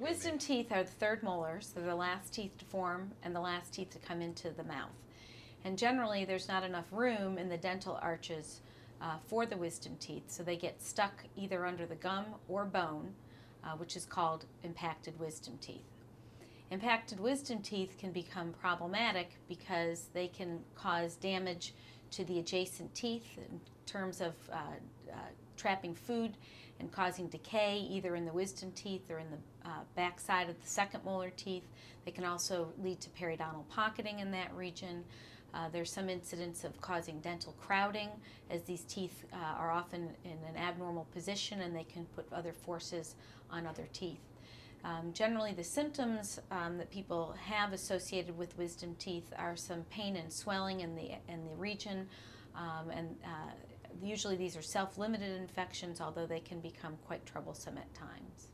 Wisdom teeth are the third molars. They're the last teeth to form and the last teeth to come into the mouth. And generally, there's not enough room in the dental arches uh, for the wisdom teeth, so they get stuck either under the gum or bone, uh, which is called impacted wisdom teeth. Impacted wisdom teeth can become problematic because they can cause damage to the adjacent teeth in terms of uh, uh, trapping food and causing decay either in the wisdom teeth or in the uh, back side of the second molar teeth. They can also lead to periodontal pocketing in that region. Uh, there's some incidence of causing dental crowding as these teeth uh, are often in an abnormal position and they can put other forces on other teeth. Um, generally, the symptoms um, that people have associated with wisdom teeth are some pain and swelling in the in the region, um, and uh, usually these are self-limited infections, although they can become quite troublesome at times.